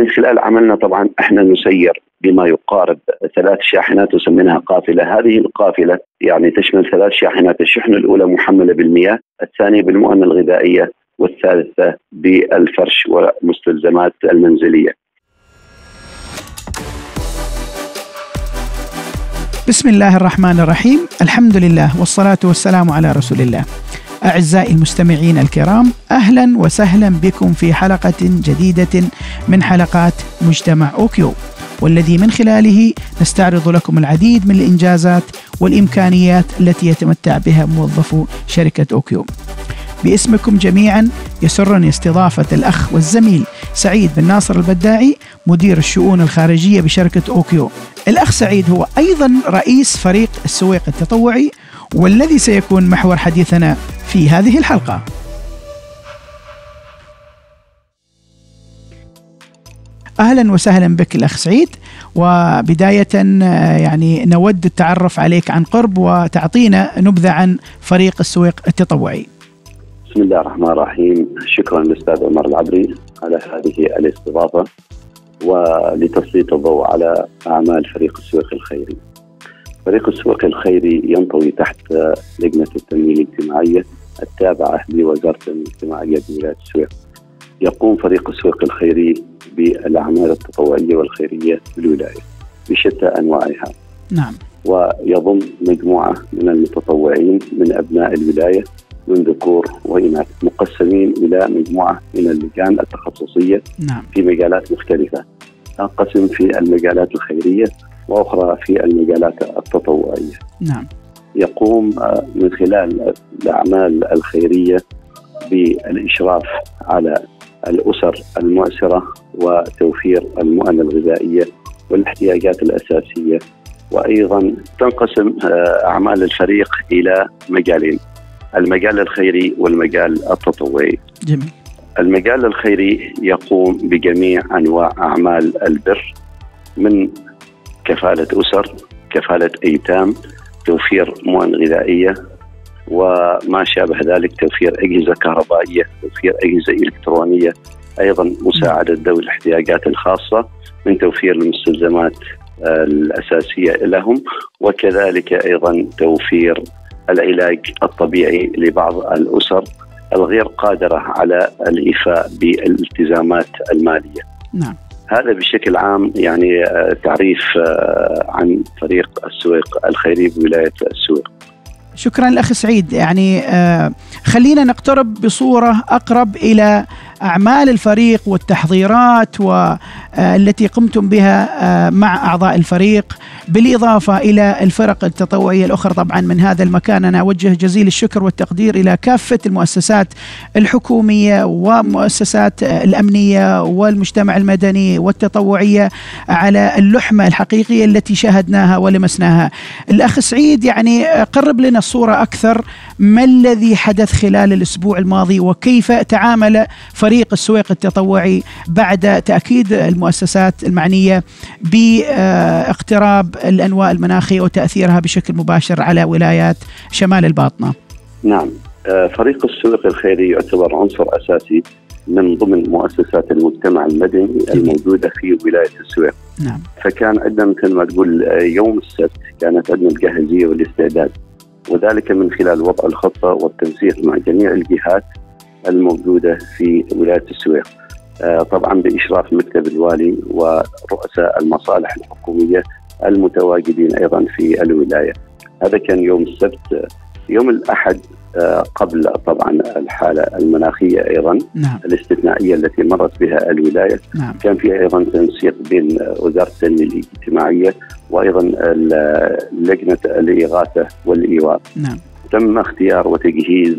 من خلال عملنا طبعا إحنا نسير بما يقارب ثلاث شاحنات وسميناها قافلة، هذه القافلة يعني تشمل ثلاث شاحنات، الشحنة الأولى محملة بالمياه، الثانية بالمؤن الغذائية، والثالثة بالفرش ومستلزمات المنزلية. بسم الله الرحمن الرحيم، الحمد لله والصلاة والسلام على رسول الله. أعزائي المستمعين الكرام أهلا وسهلا بكم في حلقة جديدة من حلقات مجتمع أوكيو. والذي من خلاله نستعرض لكم العديد من الإنجازات والإمكانيات التي يتمتع بها موظفو شركة أوكيو. باسمكم جميعا يسرني استضافة الأخ والزميل سعيد بن ناصر البداعي مدير الشؤون الخارجية بشركة أوكيو. الأخ سعيد هو أيضا رئيس فريق السويق التطوعي والذي سيكون محور حديثنا في هذه الحلقة. أهلا وسهلا بك الأخ سعيد وبداية يعني نود التعرف عليك عن قرب وتعطينا نبذة عن فريق السويق التطوعي. بسم الله الرحمن الرحيم، شكرا للاستاذ عمر العبري على هذه الاستضافة ولتسليط الضوء على أعمال فريق السويق الخيري. فريق السوق الخيري ينطوي تحت لجنة التنمية الاجتماعية التابعة لوزارة التنمية الاجتماعية بولاية السويق. يقوم فريق السوق الخيري بالأعمال التطوعية والخيرية بالولاية بشتى أنواعها. نعم. ويضم مجموعة من المتطوعين من أبناء الولاية من ذكور وإناث مقسمين إلى مجموعة من اللجان التخصصية نعم. في مجالات مختلفة. تنقسم في المجالات الخيرية وأخرى في المجالات التطوعية. نعم. يقوم آه، من خلال الأعمال الخيرية بالإشراف على الأسر المعسره وتوفير المؤن الغذائية والاحتياجات الأساسية وأيضا تنقسم آه، أعمال الفريق إلى مجالين المجال الخيري والمجال التطوعي. جميل. المجال الخيري يقوم بجميع أنواع أعمال البر من كفالة أسر كفالة أيتام توفير مؤن غذائية وما شابه ذلك توفير أجهزة كهربائية توفير أجهزة إلكترونية أيضا مساعدة ذوي الاحتياجات الخاصة من توفير المستلزمات الأساسية لهم وكذلك أيضا توفير العلاج الطبيعي لبعض الأسر الغير قادرة على الإيفاء بالالتزامات المالية. نعم. هذا بشكل عام يعني آه، تعريف آه، عن فريق السويق الخيري بولاية السويق. شكرا الاخ سعيد يعني آه، خلينا نقترب بصورة أقرب إلى أعمال الفريق والتحضيرات والتي قمتم بها مع أعضاء الفريق بالإضافة إلى الفرق التطوعية الأخرى طبعا من هذا المكان أنا أوجه جزيل الشكر والتقدير إلى كافة المؤسسات الحكومية ومؤسسات الأمنية والمجتمع المدني والتطوعية على اللحمة الحقيقية التي شاهدناها ولمسناها. الأخ سعيد يعني قرب لنا الصورة أكثر ما الذي حدث خلال الأسبوع الماضي وكيف تعامل فريق السويق التطوعي بعد تأكيد المؤسسات المعنية باقتراب الانواء المناخية وتأثيرها بشكل مباشر على ولايات شمال الباطنة. نعم آه، فريق السويق الخيري يعتبر عنصر أساسي من ضمن مؤسسات المجتمع المدني الموجودة في ولاية السويق. نعم. فكان عندنا مثل ما تقول آه، يوم السبت كانت عندنا الجاهزية والاستعداد وذلك من خلال وضع الخطة والتنسيق مع جميع الجهات الموجودة في ولاية السويق. آه، طبعا بإشراف مكتب الوالي ورؤساء المصالح الحكومية المتواجدين أيضا في الولاية. هذا كان يوم السبت يوم الأحد آه، قبل طبعا الحالة المناخية أيضا نعم. الاستثنائية التي مرت بها الولاية نعم. كان في أيضا تنسيق بين وزارة التنمية الاجتماعية وأيضا لجنة الإغاثة والإيواء نعم. تم اختيار وتجهيز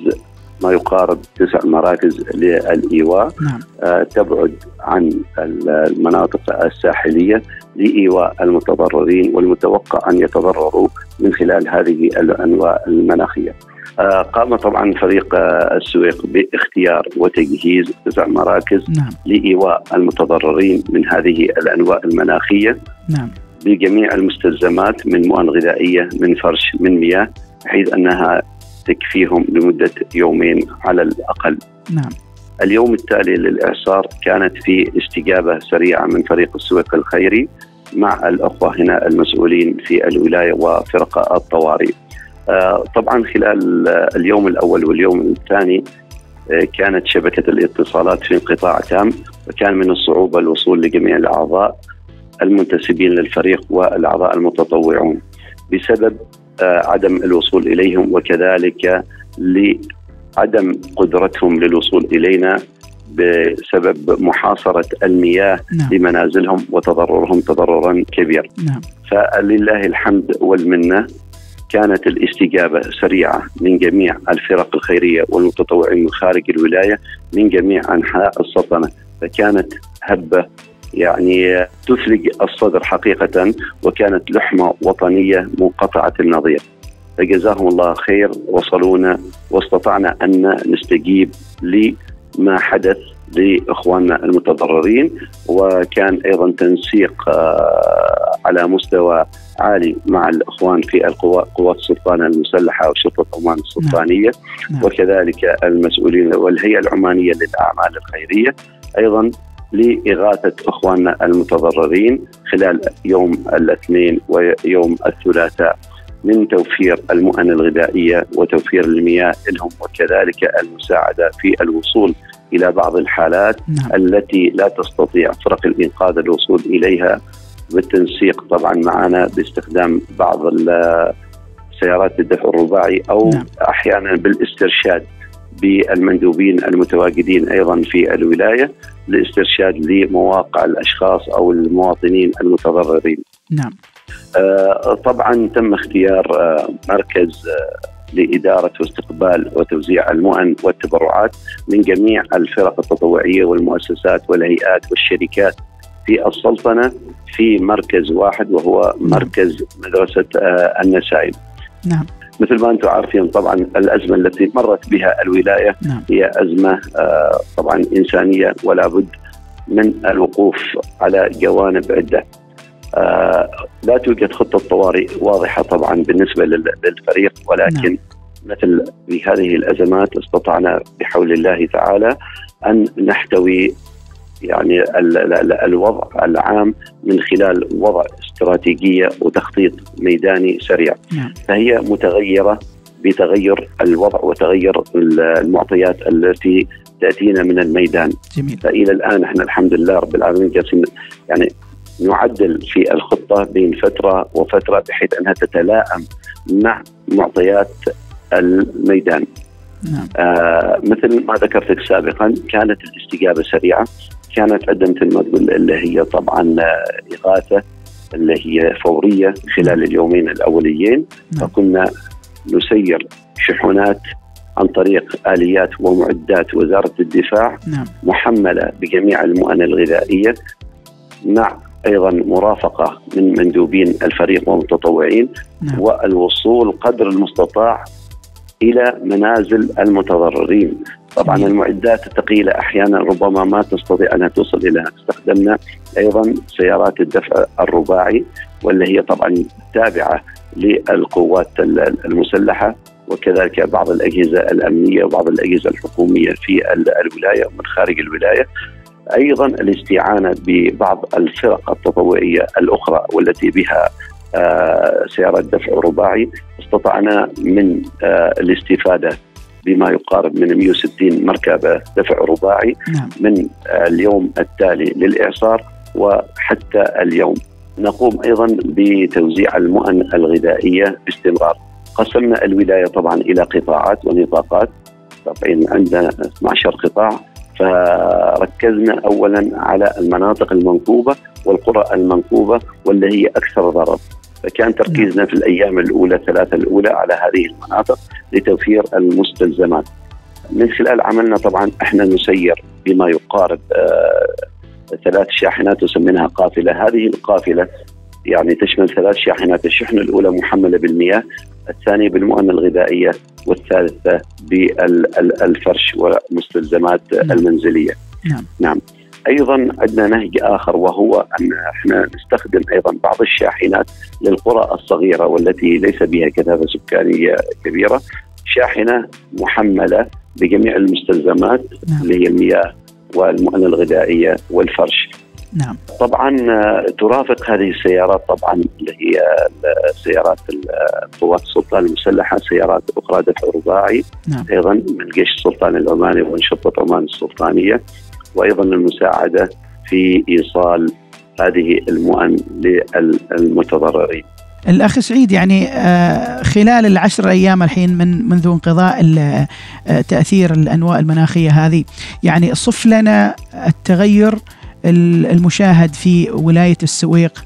ما يقارب تسع مراكز للإيواء نعم. آه، تبعد عن المناطق الساحلية لإيواء المتضررين والمتوقع أن يتضرروا من خلال هذه الأنواع المناخية. آه، قام طبعا فريق آه، السويق باختيار وتجهيز تسع مراكز نعم. لإيواء المتضررين من هذه الأنواع المناخية نعم. بجميع المستلزمات من مؤن غذائية من فرش من مياه بحيث أنها تكفيهم لمدة يومين على الأقل. نعم. اليوم التالي للإعصار كانت في استجابة سريعة من فريق السويق الخيري مع الأخوة هنا المسؤولين في الولاية وفرق الطوارئ آه، طبعا خلال اليوم الأول واليوم الثاني آه، كانت شبكة الاتصالات في انقطاع تام وكان من الصعوبة الوصول لجميع الأعضاء المنتسبين للفريق والأعضاء المتطوعون بسبب عدم الوصول إليهم وكذلك لعدم قدرتهم للوصول إلينا بسبب محاصرة المياه نعم. لمنازلهم وتضررهم تضررا كبير نعم. فلله الحمد والمنة كانت الاستجابة سريعة من جميع الفرق الخيرية والمتطوعين من خارج الولاية من جميع أنحاء السلطنة فكانت هبة يعني تثلج الصدر حقيقة وكانت لحمة وطنية منقطعة النظير فجزاهم الله خير وصلونا واستطعنا أن نستجيب لما حدث لإخواننا المتضررين وكان أيضا تنسيق آه، على مستوى عالي مع الإخوان في القوات قوات السلطنه المسلحة وشرطة عمان السلطانية نعم. نعم. وكذلك المسؤولين والهيئة العمانية للأعمال الخيرية أيضا لإغاثة إخواننا المتضررين خلال يوم الاثنين ويوم الثلاثاء من توفير المؤن الغذائية وتوفير المياه لهم وكذلك المساعدة في الوصول إلى بعض الحالات نعم. التي لا تستطيع فرق الإنقاذ الوصول إليها بالتنسيق طبعا معنا باستخدام بعض سيارات الدفع الرباعي أو نعم. أحيانا بالإسترشاد بالمندوبين المتواجدين أيضا في الولاية لاسترشاد لمواقع الأشخاص أو المواطنين المتضررين. نعم. آه طبعا تم اختيار آه مركز آه لإدارة واستقبال وتوزيع المؤن والتبرعات من جميع الفرق التطوعية والمؤسسات والهيئات والشركات في السلطنة في مركز واحد وهو مركز مدرسة النسائم نعم مثل ما أنتم عارفين طبعا الأزمة التي مرت بها الولاية نعم. هي أزمة آه، طبعا إنسانية ولا بد من الوقوف على جوانب عدة. آه، لا توجد خطة طوارئ واضحة طبعا بالنسبة للفريق ولكن نعم. مثل في هذه الأزمات استطعنا بحول الله تعالى أن نحتوي يعني الوضع العام من خلال وضع استراتيجية وتخطيط ميداني سريع نعم. فهي متغيرة بتغير الوضع وتغير المعطيات التي تأتينا من الميدان جميل. فإلى الآن إحنا الحمد لله رب العالمين جالسين يعني نعدل في الخطة بين فترة وفترة بحيث أنها تتلائم مع معطيات الميدان نعم. آه مثل ما ذكرت لك سابقا كانت الاستجابة سريعة كانت عندنا مثل ما تقول اللي هي طبعا إغاثة اللي هي فورية خلال اليومين الأوليين نعم. فكنا نسير شحنات عن طريق آليات ومعدات وزارة الدفاع نعم. محملة بجميع المؤن الغذائية مع أيضا مرافقة من مندوبين الفريق والمتطوعين نعم. والوصول قدر المستطاع إلى منازل المتضررين طبعا المعدات الثقيلة أحيانا ربما ما تستطيع انها توصل إلى استخدمنا أيضا سيارات الدفع الرباعي واللي هي طبعا تابعة للقوات المسلحة وكذلك بعض الأجهزة الأمنية وبعض الأجهزة الحكومية في الولاية ومن خارج الولاية. أيضا الاستعانة ببعض الفرق التطوعية الأخرى والتي بها آه، سيارات دفع رباعي. استطعنا من آه، الاستفادة بما يقارب من 160 مركبة دفع رباعي نعم. من اليوم التالي للإعصار وحتى اليوم. نقوم أيضا بتوزيع المؤن الغذائية باستمرار. قسمنا الولاية طبعا إلى قطاعات ونطاقات. طبعا عندنا 12 قطاع. فركزنا اولا على المناطق المنكوبه والقرى المنكوبه واللي هي أكثر ضرر. فكان تركيزنا في الأيام الأولى الثلاثة الأولى على هذه المناطق لتوفير المستلزمات. من خلال عملنا طبعا إحنا نسير بما يقارب آه ثلاث شاحنات وسميناها قافلة، هذه القافلة يعني تشمل ثلاث شاحنات، الشحنة الأولى محملة بالمياه، الثانية بالمؤنه الغذائية، والثالثة بالفرش والمستلزمات نعم. المنزلية. نعم. نعم. أيضا عندنا نهج آخر وهو أن إحنا نستخدم أيضا بعض الشاحنات للقرى الصغيرة والتي ليس بها كثافة سكانية كبيرة شاحنة محملة بجميع المستلزمات نعم. اللي هي المياه والمؤن الغذائية والفرش. نعم طبعا ترافق هذه السيارات طبعا اللي هي سيارات القوات السلطان المسلحة سيارات أخرى دفع رباعي نعم. أيضا من الجيش السلطاني العماني وانشطه عمان السلطانية وأيضا المساعدة في إيصال هذه المؤن للمتضررين. الأخ سعيد يعني آه، خلال العشر أيام الحين من منذ انقضاء آه، تأثير الأنواء المناخية هذه يعني صف لنا التغير ال- المشاهد في ولاية السويق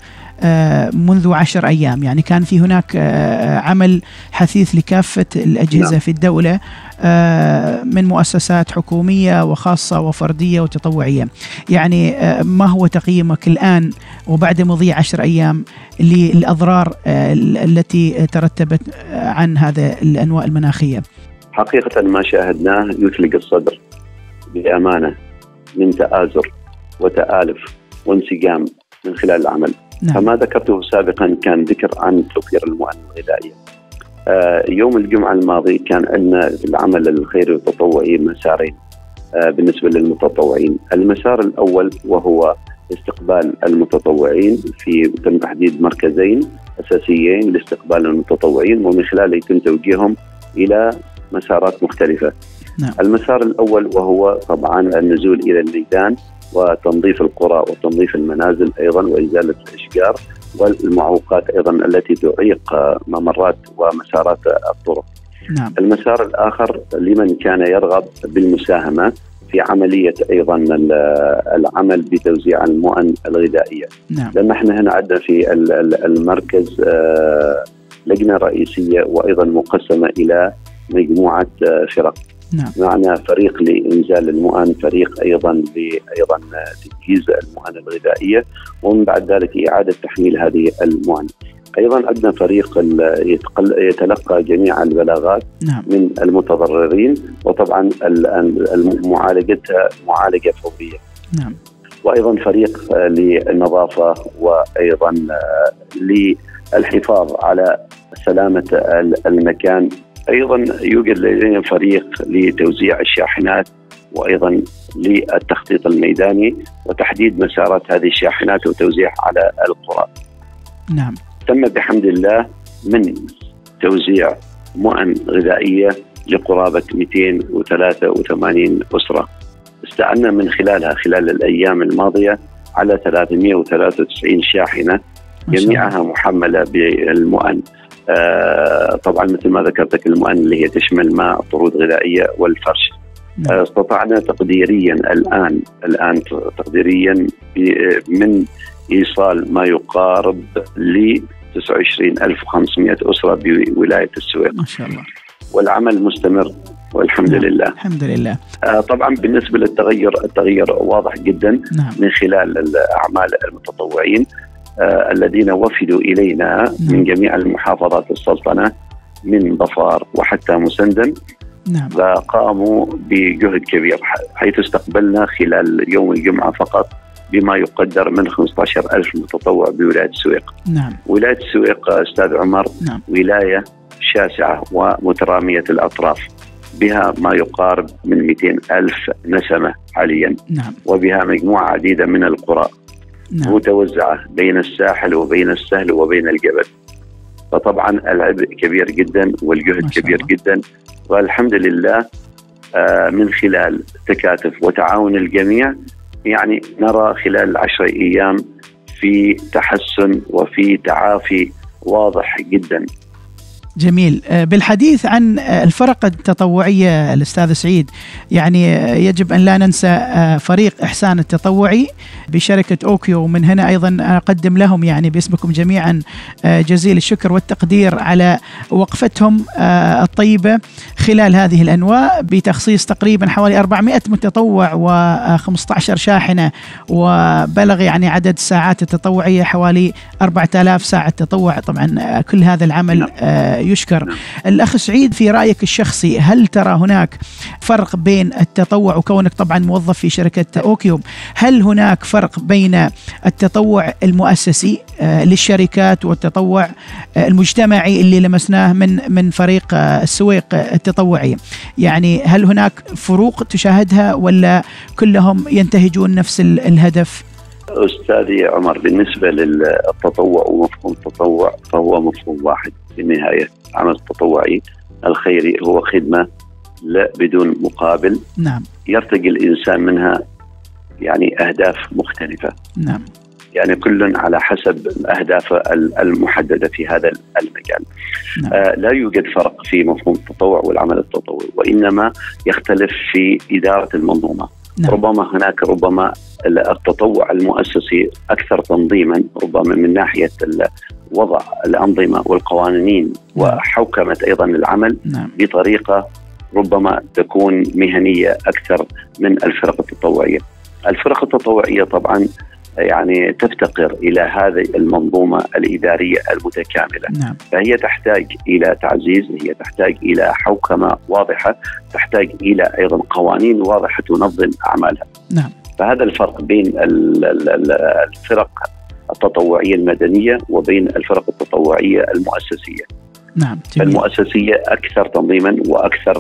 منذ عشر أيام. يعني كان في هناك آه، عمل حثيث لكافة الأجهزة نعم. في الدولة آه، من مؤسسات حكومية وخاصة وفردية وتطوعية. يعني آه، ما هو تقييمك الآن وبعد مضي عشر أيام للأضرار آه، ال- التي ترتبت آه، عن هذا الأنواء المناخية؟ حقيقة ما شاهدناه يثلق الصدر. بأمانة من تآزر وتآلف وانسجام من خلال العمل. نعم. فما ذكرته سابقا كان ذكر عن توفير المؤن الغذائية آه، يوم الجمعة الماضي كان عندنا في العمل الخيري والتطوعي مسارين آه، بالنسبة للمتطوعين. المسار الأول وهو استقبال المتطوعين في تم تحديد مركزين أساسيين لاستقبال المتطوعين ومن خلاله يتم توجيههم إلى مسارات مختلفة. نعم. المسار الأول وهو طبعا النزول إلى الميدان. وتنظيف القرى وتنظيف المنازل أيضا وإزالة الأشجار والمعوقات أيضا التي تعيق ممرات ومسارات الطرق. نعم المسار الآخر لمن كان يرغب بالمساهمة في عملية أيضا ال- العمل بتوزيع المؤن الغذائية، نعم لأن إحنا هنا عندنا في ال- ال- المركز آه، لجنة رئيسية وأيضا مقسمة إلى مجموعة آه، فرق. نعم معنا فريق لإنزال المؤن، فريق أيضا لايضا تجهيز المؤن الغذائية ومن بعد ذلك إعادة تحميل هذه المؤن. أيضا عندنا فريق يتلقى جميع البلاغات نعم من المتضررين وطبعا ال- ال- معالجتها معالجة فوريه. نعم وأيضا فريق للنظافة وأيضا للحفاظ على سلامة ال- المكان أيضا يوجد لدينا فريق لتوزيع الشاحنات وأيضا للتخطيط الميداني وتحديد مسارات هذه الشاحنات وتوزيعها على القرى. نعم تم بحمد الله من توزيع مؤن غذائية لقرابة 283 أسرة. استعنا من خلالها خلال الأيام الماضية على 393 شاحنه. جميعها محملة بالمؤن. آه طبعا مثل ما ذكرت لك المؤن اللي هي تشمل ماء طرود غذائية والفرش. نعم. آه، استطعنا تقديريا الآن الآن تقديريا ب- من إيصال ما يقارب ل 29500 أسرة بولاية السويق ما شاء الله والعمل مستمر والحمد نعم. لله. الحمد لله آه، طبعا بالنسبة للتغير التغير واضح جدا نعم من خلال الأعمال المتطوعين آه، الذين وفدوا إلينا نعم. من جميع المحافظات السلطنة من ظفار وحتى مسندم. نعم. فقاموا بجهد كبير حيث استقبلنا خلال يوم الجمعة فقط بما يقدر من 15 ألف متطوع بولاية السويق. نعم. ولاية السويق أستاذ عمر نعم. ولاية شاسعة ومترامية الأطراف. بها ما يقارب من 200 ألف نسمة حاليا. نعم. وبها مجموعة عديدة من القرى. نعم. متوزعة بين الساحل وبين السهل وبين الجبل. فطبعا العبء كبير جدا والجهد كبير الله. جدا. والحمد لله آه، من خلال تكاتف وتعاون الجميع يعني نرى خلال العشر أيام في تحسن وفي تعافي واضح جدا. جميل. آه، بالحديث عن آه، الفرق التطوعية الأستاذ سعيد يعني آه، يجب أن لا ننسى فريق إحسان التطوعي بشركة أوكيو ومن هنا أيضا أقدم لهم يعني باسمكم جميعا جزيل الشكر والتقدير على وقفتهم الطيبة خلال هذه الأنواع بتخصيص تقريبا حوالي 400 متطوع و15 شاحنة وبلغ يعني عدد الساعات التطوعية حوالي 4000 ساعة تطوع. طبعا كل هذا العمل يشكر. نعم. الأخ سعيد في رأيك الشخصي هل ترى هناك فرق بين التطوع وكونك طبعا موظف في شركة أوكيوم هل هناك فرق بين التطوع المؤسسي آه، للشركات والتطوع آه، المجتمعي اللي لمسناه من من فريق آه، السويق التطوعي؟ يعني هل هناك فروق تشاهدها ولا كلهم ينتهجون نفس الهدف؟ أستاذي عمر بالنسبة للتطوع ومفهوم التطوع فهو مفهوم واحد. في النهايه العمل التطوعي الخيري هو خدمة لا بدون مقابل نعم يرتقي الإنسان منها يعني أهداف مختلفة نعم يعني كل على حسب اهدافه المحددة في هذا المجال. نعم. آه لا يوجد فرق في مفهوم التطوع والعمل التطوعي وإنما يختلف في إدارة المنظومة. نعم. ربما هناك ربما التطوع المؤسسي أكثر تنظيما ربما من ناحية وضع الأنظمة والقوانين نعم. وحوكمة أيضا العمل نعم. بطريقة ربما تكون مهنية أكثر من الفرق التطوعية. الفرق التطوعية طبعا يعني تفتقر إلى هذه المنظومة الإدارية المتكاملة نعم. فهي تحتاج إلى تعزيز هي تحتاج إلى حوكمة واضحة تحتاج إلى أيضا قوانين واضحة تنظم أعمالها نعم. فهذا الفرق بين الفرق التطوعية المدنية وبين الفرق التطوعية المؤسسية نعم المؤسسية أكثر تنظيما وأكثر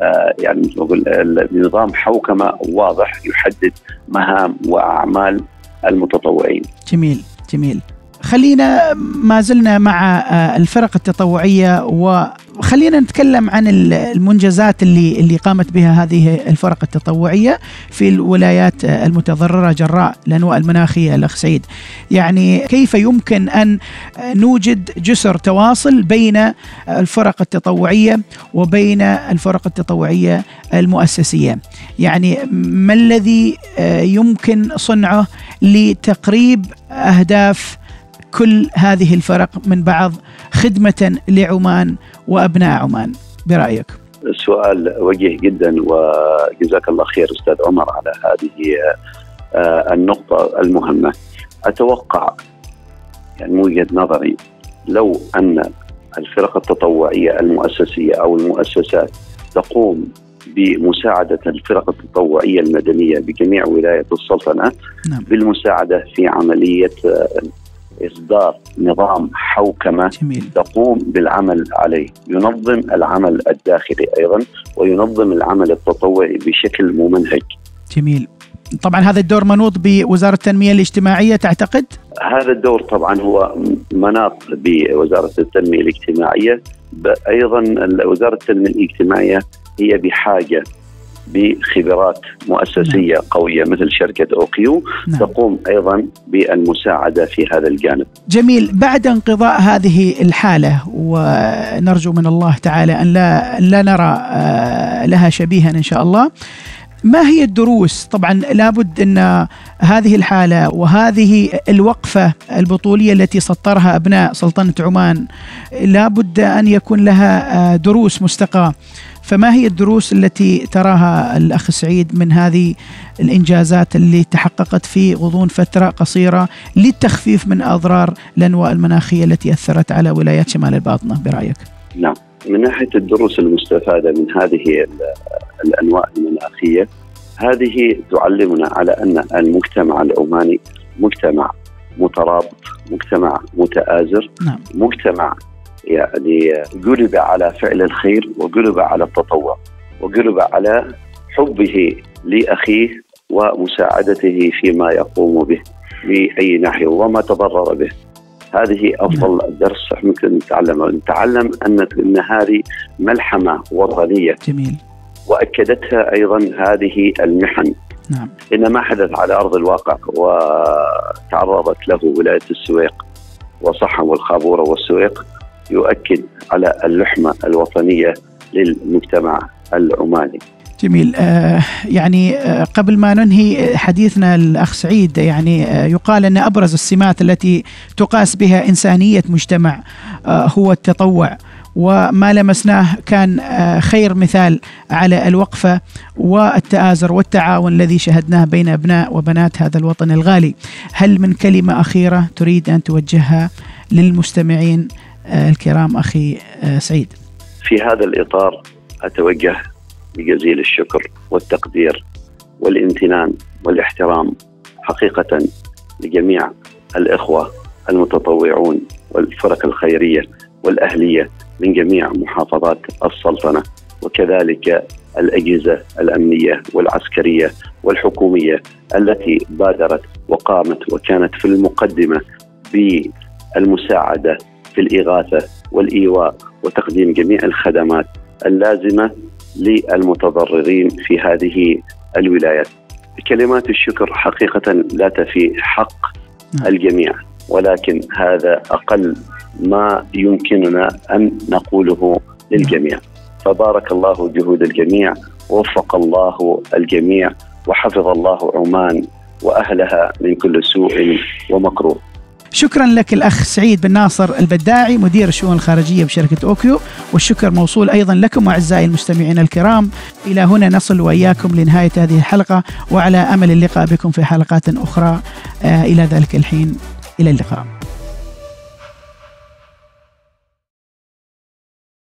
آه، يعني نقول نظام حوكمة واضح يحدد مهام وأعمال المتطوعين. جميل جميل. خلينا ما زلنا مع آه، الفرق التطوعية وخلينا نتكلم عن المنجزات اللي اللي قامت بها هذه الفرق التطوعية في الولايات آه، المتضررة جراء الأنواء المناخية الأخ سعيد. يعني كيف يمكن أن نوجد جسر تواصل بين الفرق التطوعية وبين الفرق التطوعية المؤسسية؟ يعني ما الذي آه، يمكن صنعه لتقريب أهداف كل هذه الفرق من بعض خدمة لعمان وأبناء عمان. برأيك؟ السؤال وجيه جدا وجزاك الله خير أستاذ عمر على هذه آه، النقطة المهمة. أتوقع يعني من وجهة نظري لو أن الفرق التطوعية المؤسسية أو المؤسسات تقوم بمساعدة الفرق التطوعية المدنية بجميع ولاية السلطنة نعم. بالمساعدة في عملية آه، إصدار نظام حوكمة جميل. تقوم بالعمل عليه ينظم العمل الداخلي أيضا وينظم العمل التطوعي بشكل ممنهج جميل طبعا هذا الدور منوط بوزارة التنمية الاجتماعية تعتقد؟ هذا الدور طبعا هو مناط بوزارة التنمية الاجتماعية أيضا وزارة التنمية الاجتماعية هي بحاجة بخبرات مؤسسية نعم. قوية مثل شركة اوكيو نعم. تقوم أيضا بالمساعدة في هذا الجانب. جميل، بعد انقضاء هذه الحالة ونرجو من الله تعالى أن لا لا نرى آه، لها شبيها إن شاء الله. ما هي الدروس؟ طبعا لابد أن هذه الحالة وهذه الوقفة البطولية التي سطرها أبناء سلطنة عمان لابد أن يكون لها آه، دروس مستقاة. فما هي الدروس التي تراها الأخ سعيد من هذه الإنجازات اللي تحققت في غضون فترة قصيرة للتخفيف من أضرار الأنواء المناخية التي أثرت على ولايات شمال الباطنة برأيك؟ نعم من ناحية الدروس المستفادة من هذه الأنواع المناخية هذه تعلمنا على أن المجتمع العماني مجتمع مترابط مجتمع متآزر نعم. مجتمع يعني قلب على فعل الخير وقلب على التطوع وقلب على حبه لأخيه ومساعدته فيما يقوم به باي ناحيه وما تضرر به. هذه أفضل نعم. درس ممكن نتعلمه، نتعلم أن ان هذه ملحمة وطنية. جميل. وأكدتها أيضا هذه المحن. نعم. إن ما حدث على أرض الواقع وتعرضت له ولاية السويق وصحم والخابورة والسويق يؤكد على اللحمة الوطنية للمجتمع العماني. جميل آه يعني آه قبل ما ننهي حديثنا الأخ سعيد يعني آه يقال أن أبرز السمات التي تقاس بها إنسانية مجتمع آه هو التطوع وما لمسناه كان آه، خير مثال على الوقفة والتآزر والتعاون الذي شهدناه بين أبناء وبنات هذا الوطن الغالي. هل من كلمة أخيرة تريد أن توجهها للمستمعين الكرام أخي سعيد. في هذا الإطار أتوجه بجزيل الشكر والتقدير والامتنان والاحترام حقيقة لجميع الإخوة المتطوعون والفرق الخيرية والأهلية من جميع محافظات السلطنة وكذلك الأجهزة الأمنية والعسكرية والحكومية التي بادرت وقامت وكانت في المقدمة بالمساعدة في الإغاثة والإيواء وتقديم جميع الخدمات اللازمة للمتضررين في هذه الولايات كلمات الشكر حقيقة لا تفي حق نعم. الجميع ولكن هذا أقل ما يمكننا أن نقوله للجميع فبارك الله جهود الجميع ووفق الله الجميع وحفظ الله عمان وأهلها من كل سوء ومكروه. شكرا لك الأخ سعيد بن ناصر البداعي مدير الشؤون الخارجية بشركة أوكيو. والشكر موصول أيضا لكم اعزائي المستمعين الكرام. إلى هنا نصل وإياكم لنهاية هذه الحلقة وعلى أمل اللقاء بكم في حلقات أخرى. آه إلى ذلك الحين إلى اللقاء.